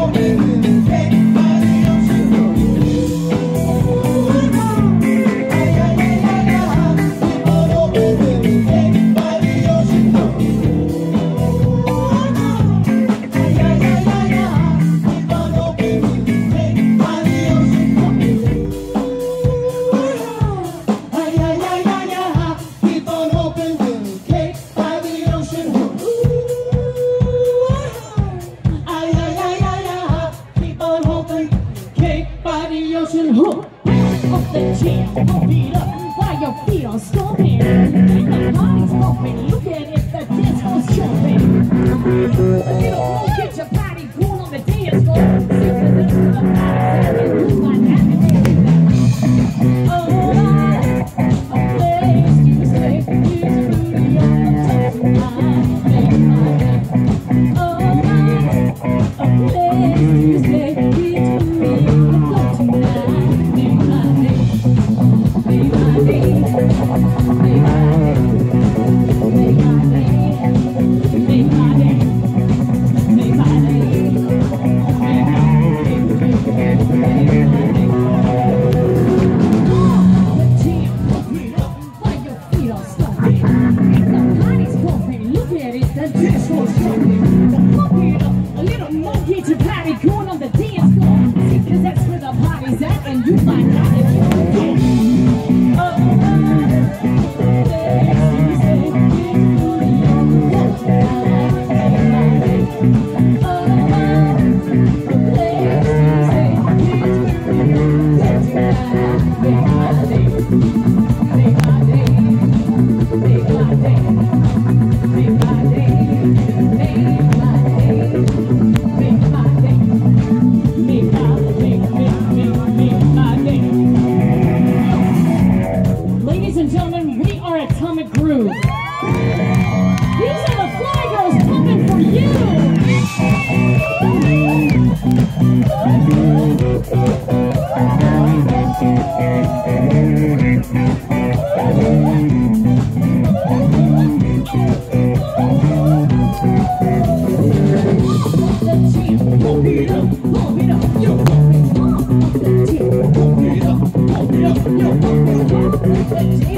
I swear I'll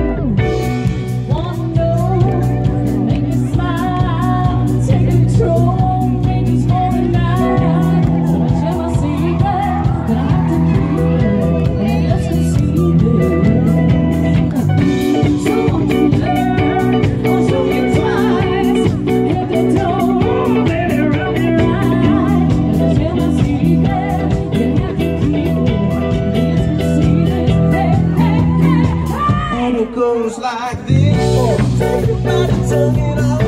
like this. Oh, take your body, turn it on.